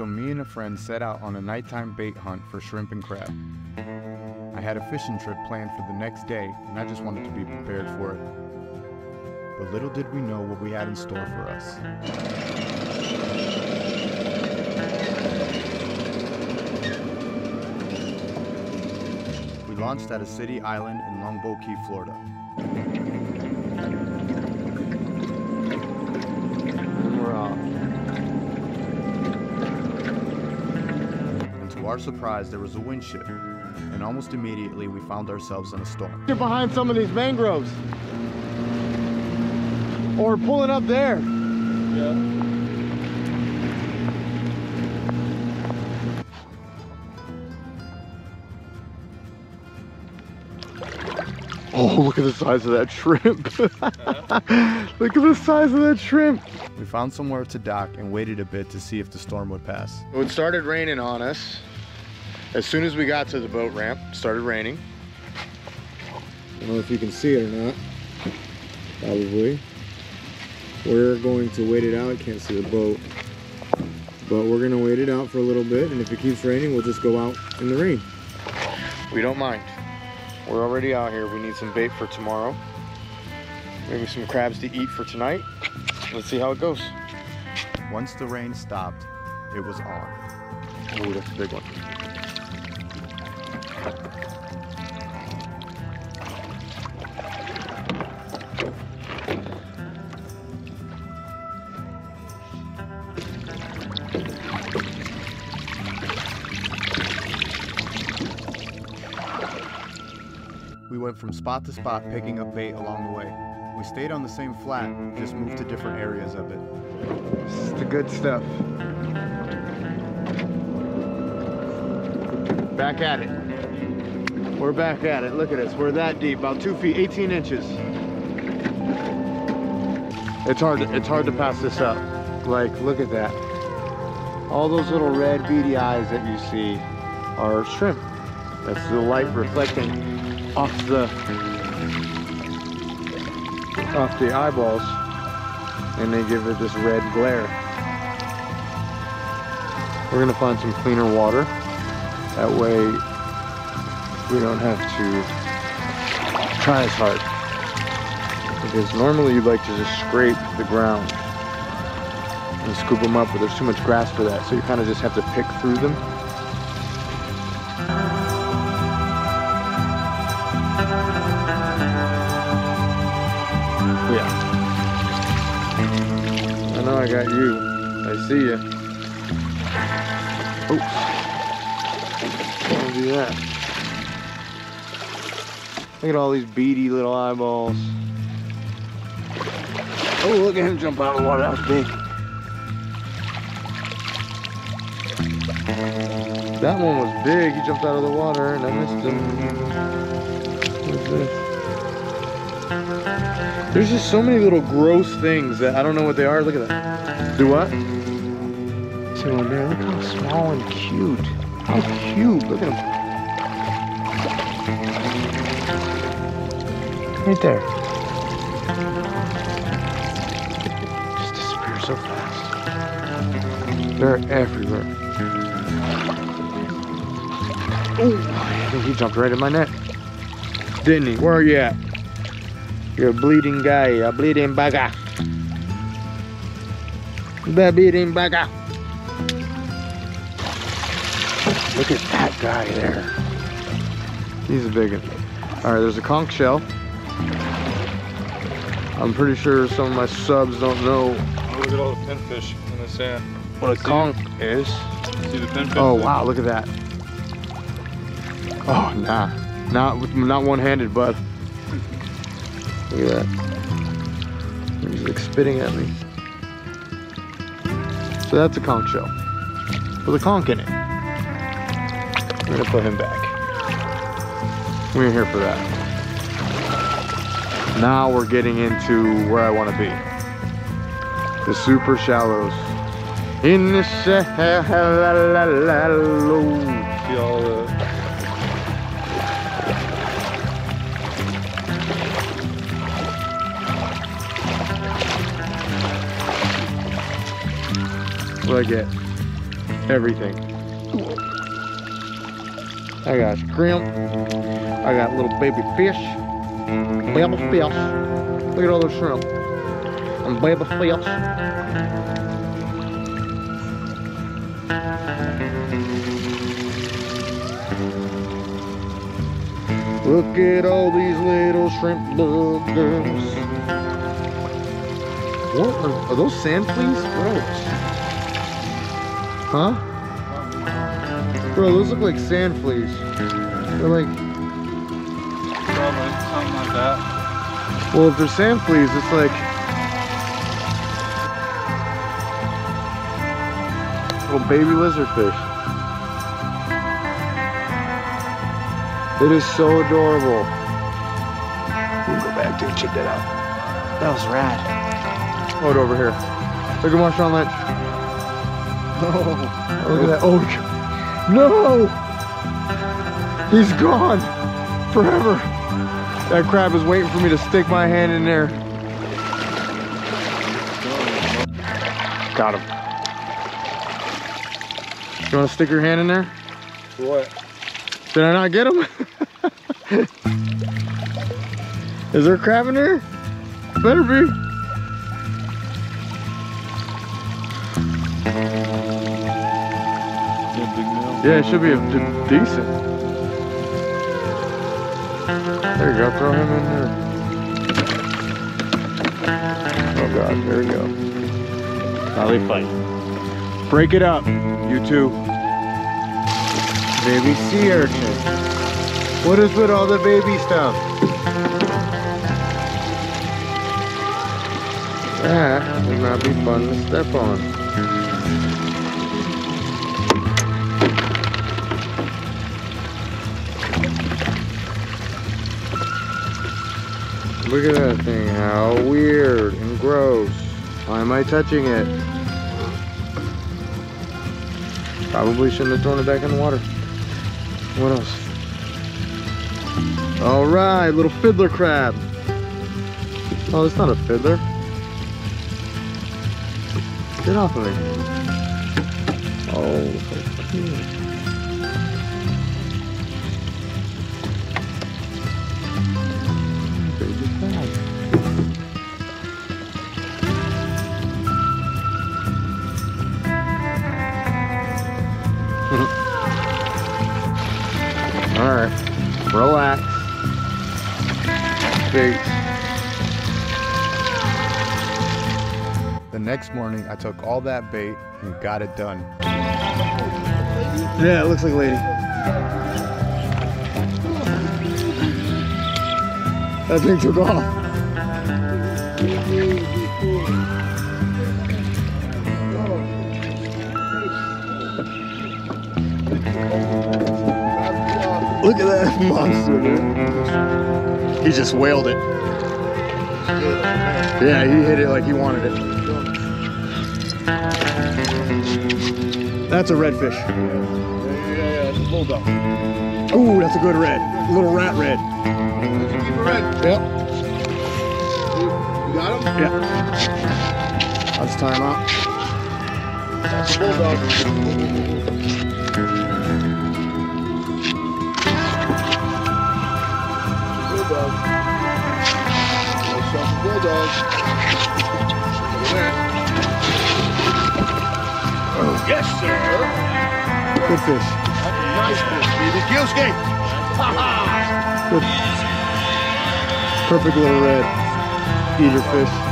So me and a friend set out on a nighttime bait hunt for shrimp and crab. I had a fishing trip planned for the next day, and I just wanted to be prepared for it. But little did we know what we had in store for us. We launched at a city island in Longboat Key, Florida. Our surprise, there was a wind shift. And almost immediately, we found ourselves in a storm. You're behind some of these mangroves. Or pulling up there. Yeah. Oh, look at the size of that shrimp. look at the size of that shrimp. We found somewhere to dock and waited a bit to see if the storm would pass. It started raining on us. As soon as we got to the boat ramp, started raining. I don't know if you can see it or not. Probably. We're going to wait it out. Can't see the boat. But we're going to wait it out for a little bit. And if it keeps raining, we'll just go out in the rain. We don't mind. We're already out here. We need some bait for tomorrow. Maybe some crabs to eat for tonight. Let's see how it goes. Once the rain stopped, it was on. Oh, that's a big one. Went from spot to spot picking up bait along the way. We stayed on the same flat, just moved to different areas of it. This is the good stuff. Back at it. We're back at it. Look at us. We're that deep, about two feet, 18 inches. It's hard. It's hard to pass this up. Like, look at that. All those little red beady eyes that you see are shrimp. That's the light reflecting off the off the eyeballs and they give it this red glare. We're gonna find some cleaner water. That way we don't have to try as hard. Because normally you'd like to just scrape the ground and scoop them up, but there's too much grass for that. So you kind of just have to pick through them. Yeah. I know I got you. I see you. Oops. Don't do that. Look at all these beady little eyeballs. Oh, look at him jump out of the water. That was big. That one was big. He jumped out of the water and I missed him. What is this? There's just so many little gross things that I don't know what they are. Look at that. Do what? See one there. Look how small and cute. How oh. cute. Look at him. Right there. Just disappear so fast. They're everywhere. Oh, I think he jumped right in my net. Didn't he? Where are you at? You're a bleeding guy, a bleeding bugger. The bleeding bugger. Look at that guy there. He's a big one. All right, there's a conch shell. I'm pretty sure some of my subs don't know oh, Look at all the pinfish in the sand. what a conch is. See the pinfish? Oh wow, look at that. Oh nah, not not one-handed, bud. Look at that. He's like spitting at me. So that's a conch shell with a conch in it. We're gonna put him back. We are here for that. Now we're getting into where I want to be. The super shallows. In the shallows. What I get? everything. I got shrimp. I got little baby fish. Baby fish. Look at all those shrimp. And baby fish. Look at all these little shrimp burgers. What are, are those sand fleas? Gross. Huh? Bro, those look like sand fleas. They're like, Probably something like that. well, if they're sand fleas, it's like little baby lizard fish. It is so adorable. We'll go back there and check that out. That was rad. Oh, Hold over here. Look at Marshawn Lynch. Oh, look at that. Oh, no! He's gone forever. That crab is waiting for me to stick my hand in there. Got him. You want to stick your hand in there? What? Did I not get him? is there a crab in there? Better be. Yeah. It should be a decent. There you go, throw him in there. Oh god, there we go. Now they fight. Break it up, you two. Baby sea urchin. What is with all the baby stuff? That would not be fun to step on. Look at that thing, how weird and gross. Why am I touching it? Probably shouldn't have thrown it back in the water. What else? All right, little fiddler crab. Oh, it's not a fiddler. Get off of me. Oh. Next morning, I took all that bait and got it done. Yeah, it looks like a lady. That thing took off. Look at that monster, dude. He just whaled it. Yeah, he hit it like he wanted it. That's a redfish. Yeah, yeah, yeah. It's a bulldog. Ooh, that's a good red. A little rat red. Keep it red. Yep. You got him? Yeah. Tie him out. That's a bulldog. Bulldog. That's a bulldog. Yes, sir. Good fish. Nice fish, baby. Gilski. Good. Perfect little red. Eater fish.